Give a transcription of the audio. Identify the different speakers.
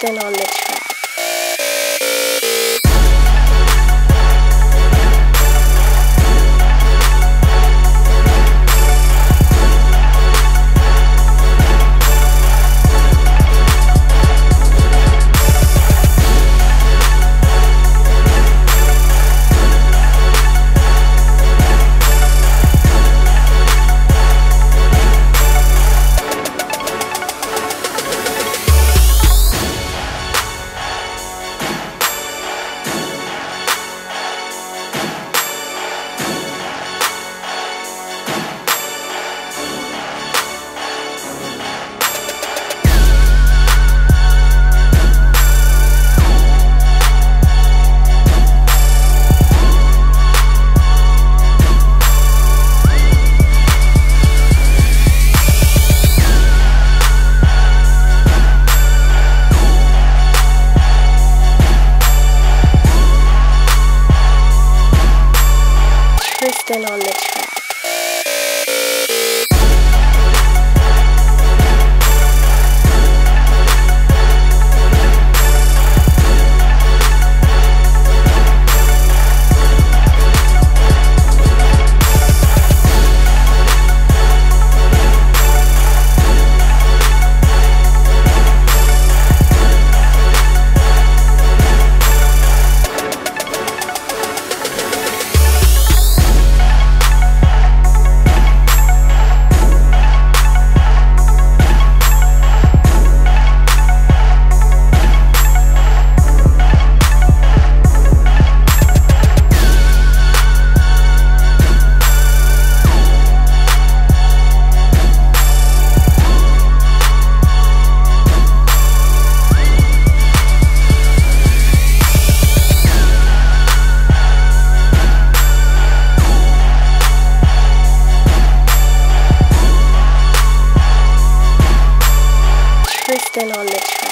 Speaker 1: Tristan on the track. Tristan on the Tristan on the track.